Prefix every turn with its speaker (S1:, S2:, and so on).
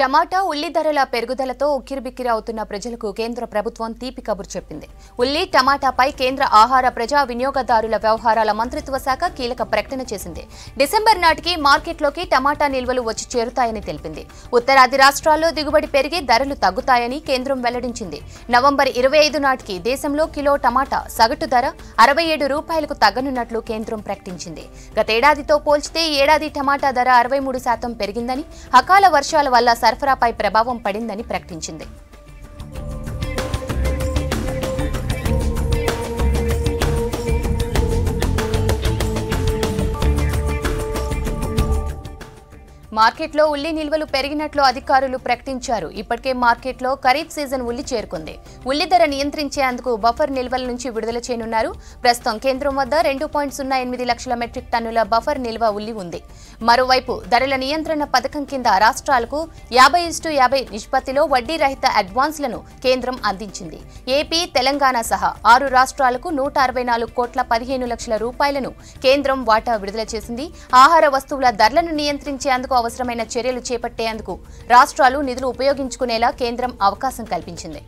S1: టమాటా ఉల్లి ధరల పెరుగుదలతో ఉక్కిరిబిక్కిరి అవుతున్న ప్రజలకు కేంద్ర ప్రభుత్వం తీపి కబురు చెప్పింది. ఉల్లి టమాటాపై కేంద్ర ఆహార ప్రజా వినియోగదారుల వ్యవహారాల మంత్రిత్వ శాఖ కీలక ప్రకటన చేసింది. డిసెంబర్ నాటికి మార్కెట్లోకి టమాటా నిల్వలు వచ్చి చేరుతాయని తెలిపింది. ఉత్తరాది రాష్ట్రాల్లో దిగుబడి పెరిగి ధరలు తగ్గుతాయని కేంద్రం వెల్లడించింది. నవంబర్ ఇరవై ఐదు నాటికి దేశంలో కిలో టమాటా సగటు ధర అరవై ఏడు రూపాయలకు తగ్గనున్నట్లు కేంద్రం ప్రకటించింది. గతేడాదితో పోల్చితే ఈ ఏడాది టమాటా ధర అరవై మూడు శాతం పెరిగిందని అకాల వర్షాల వల్ల సరఫరాపై ప్రభావం పడిందని ప్రకటించింది. మార్కెట్లో ఉల్లి నిల్వలు పెరిగినట్లు అధికారులు ప్రకటించారు. ఇప్పటికే మార్కెట్లో ఖరీఫ్ సీజన్ ఉల్లి చేరుకుంది. ఉల్లి ధర నియంత్రించేందుకు బఫర్ నిల్వల నుంచి విడుదల చేయనున్నారు. ప్రస్తుతం కేంద్రం వద్ద రెండు పాయింట్ సున్నా ఎనిమిది లక్షల మెట్రిక్ టన్నుల బఫర్ నిల్వ ఉల్లి ఉంది. మరోవైపు ధరల నియంత్రణ పథకం కింద రాష్ట్రాలకు యాభై ఇస్టు యాభై నిష్పత్తిలో వడ్డీ రహిత అడ్వాన్స్లను కేంద్రం అందించింది. ఏపీ తెలంగాణ సహా ఆరు రాష్ట్రాలకు నూట అరవై నాలుగు కోట్ల పదిహేను లక్షల రూపాయలను కేంద్రం వాటా విడుదల చేసింది. ఆహార వస్తువుల ధరలను నియంత్రించేందుకు అవసరమైన చర్యలు చేపట్టేందుకు రాష్ట్రాలు నిధులు ఉపయోగించుకునేలా కేంద్రం అవకాశం కల్పించింది.